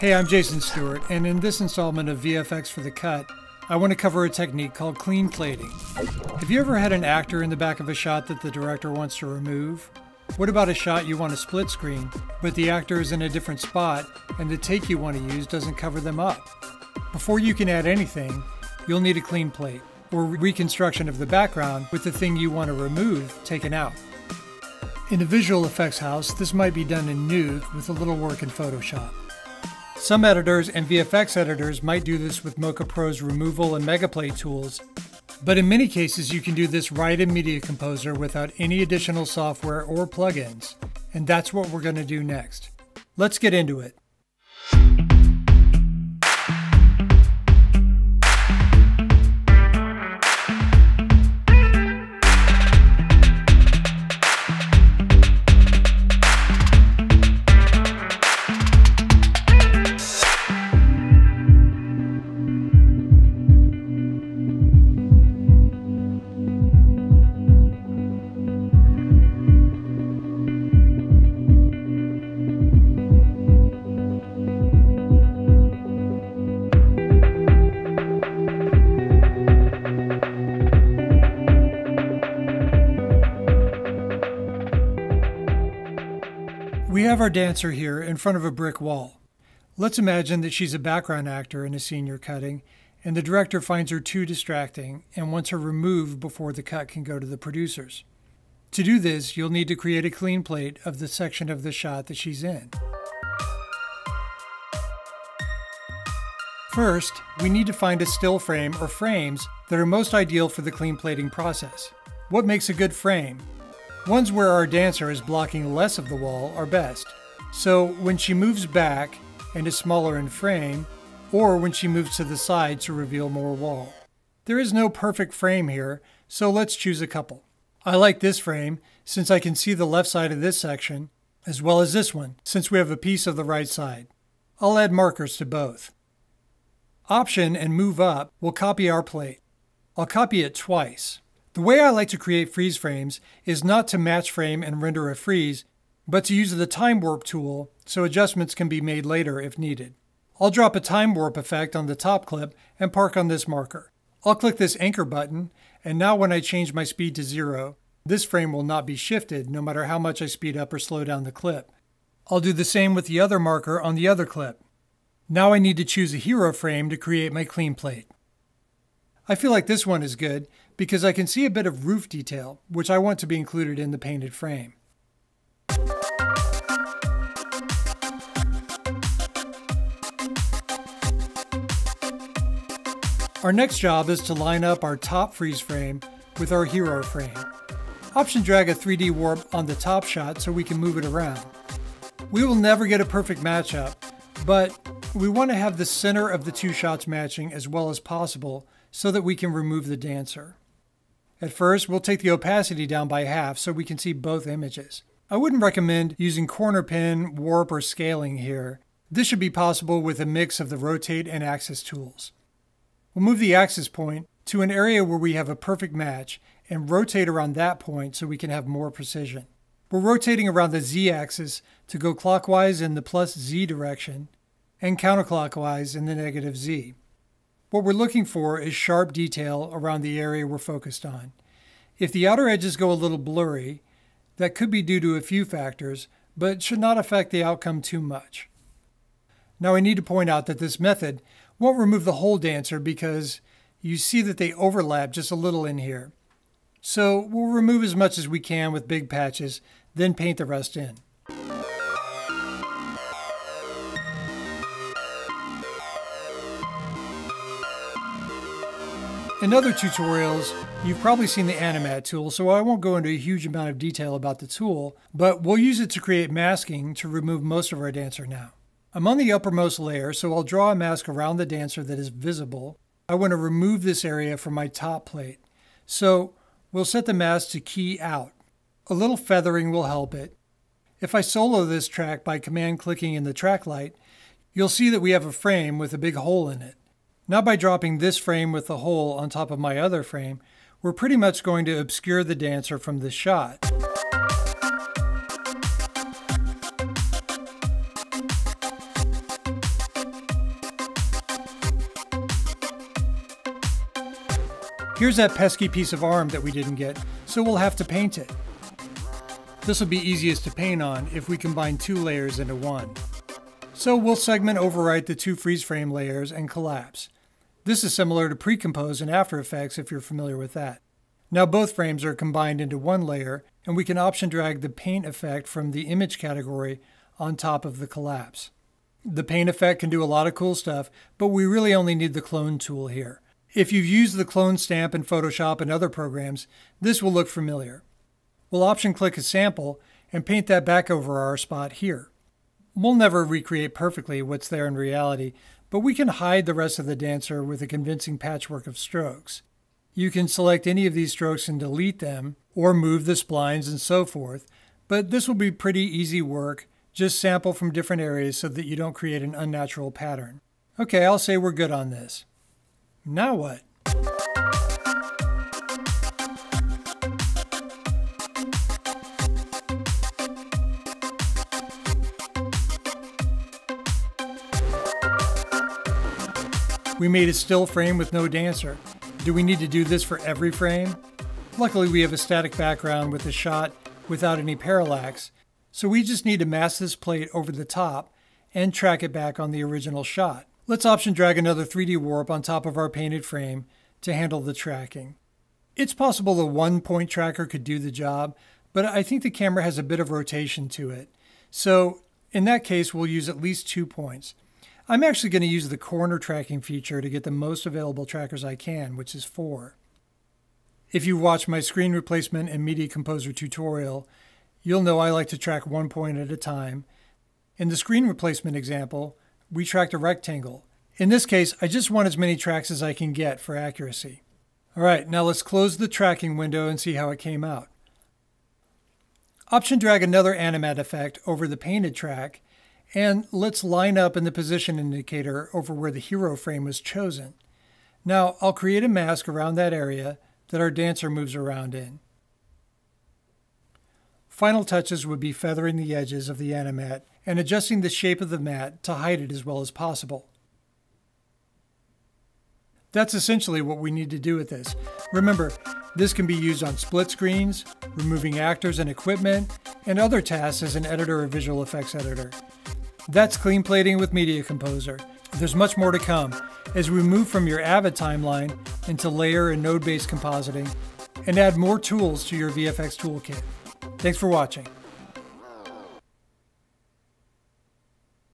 Hey, I'm Jason Stewart, and in this installment of VFX for the Cut, I want to cover a technique called clean plating. Have you ever had an actor in the back of a shot that the director wants to remove? What about a shot you want to split screen, but the actor is in a different spot and the take you want to use doesn't cover them up? Before you can add anything, you'll need a clean plate, or reconstruction of the background with the thing you want to remove taken out. In a visual effects house, this might be done in Nuke with a little work in Photoshop. Some editors and VFX editors might do this with Mocha Pro's removal and MegaPlate tools, but in many cases you can do this right in Media Composer without any additional software or plugins, and that's what we're going to do next. Let's get into it. Have our dancer here in front of a brick wall. Let's imagine that she's a background actor in a scene you're cutting, and the director finds her too distracting and wants her removed before the cut can go to the producers. To do this, you'll need to create a clean plate of the section of the shot that she's in. First, we need to find a still frame or frames that are most ideal for the clean plating process. What makes a good frame? Ones where our dancer is blocking less of the wall are best. So when she moves back and is smaller in frame, or when she moves to the side to reveal more wall. There is no perfect frame here, so let's choose a couple. I like this frame since I can see the left side of this section, as well as this one since we have a piece of the right side. I'll add markers to both. Option and Move Up will copy our plate. I'll copy it twice. The way I like to create freeze frames is not to match frame and render a freeze, but to use the time warp tool so adjustments can be made later if needed. I'll drop a time warp effect on the top clip and park on this marker. I'll click this anchor button, and now when I change my speed to zero, this frame will not be shifted no matter how much I speed up or slow down the clip. I'll do the same with the other marker on the other clip. Now I need to choose a hero frame to create my clean plate. I feel like this one is good because I can see a bit of roof detail, which I want to be included in the painted frame. Our next job is to line up our top freeze frame with our hero frame. Option drag a 3D warp on the top shot so we can move it around. We will never get a perfect matchup, but we want to have the center of the two shots matching as well as possible so that we can remove the dancer. At first, we'll take the opacity down by half so we can see both images. I wouldn't recommend using corner pin, warp, or scaling here. This should be possible with a mix of the rotate and axis tools. We'll move the axis point to an area where we have a perfect match and rotate around that point so we can have more precision. We're rotating around the z-axis to go clockwise in the plus z direction and counterclockwise in the negative z. What we're looking for is sharp detail around the area we're focused on. If the outer edges go a little blurry, that could be due to a few factors, but should not affect the outcome too much. Now I need to point out that this method won't remove the whole dancer because you see that they overlap just a little in here. So we'll remove as much as we can with big patches, then paint the rest in. In other tutorials, you've probably seen the Animatte tool, so I won't go into a huge amount of detail about the tool, but we'll use it to create masking to remove most of our dancer now. I'm on the uppermost layer, so I'll draw a mask around the dancer that is visible. I want to remove this area from my top plate. So we'll set the mask to key out. A little feathering will help it. If I solo this track by command clicking in the track light, you'll see that we have a frame with a big hole in it. Now by dropping this frame with the hole on top of my other frame, we're pretty much going to obscure the dancer from this shot. Here's that pesky piece of arm that we didn't get, so we'll have to paint it. This will be easiest to paint on if we combine two layers into one. So we'll segment overwrite the two freeze frame layers and collapse. This is similar to Precompose in After Effects if you're familiar with that. Now both frames are combined into one layer, and we can option drag the paint effect from the image category on top of the collapse. The paint effect can do a lot of cool stuff, but we really only need the clone tool here. If you've used the clone stamp in Photoshop and other programs, this will look familiar. We'll option click a sample and paint that back over our spot here. We'll never recreate perfectly what's there in reality, but we can hide the rest of the dancer with a convincing patchwork of strokes. You can select any of these strokes and delete them, or move the splines and so forth, but this will be pretty easy work. Just sample from different areas so that you don't create an unnatural pattern. Okay, I'll say we're good on this. Now what? We made a still frame with no dancer. Do we need to do this for every frame? Luckily we have a static background with a shot without any parallax, so we just need to mask this plate over the top and track it back on the original shot. Let's option drag another 3D warp on top of our painted frame to handle the tracking. It's possible the one point tracker could do the job, but I think the camera has a bit of rotation to it. So in that case, we'll use at least two points. I'm actually going to use the corner tracking feature to get the most available trackers I can, which is four. If you watch my screen replacement and media composer tutorial, you'll know I like to track one point at a time. In the screen replacement example, we tracked a rectangle. In this case, I just want as many tracks as I can get for accuracy. All right, now let's close the tracking window and see how it came out. Option drag another animatte effect over the painted track and let's line up in the position indicator over where the hero frame was chosen. Now I'll create a mask around that area that our dancer moves around in. Final touches would be feathering the edges of the animatte and adjusting the shape of the matte to hide it as well as possible. That's essentially what we need to do with this. Remember, this can be used on split screens, removing actors and equipment, and other tasks as an editor or visual effects editor. That's clean plating with Media Composer. There's much more to come as we move from your Avid timeline into layer and node-based compositing and add more tools to your VFX toolkit. Thanks for watching.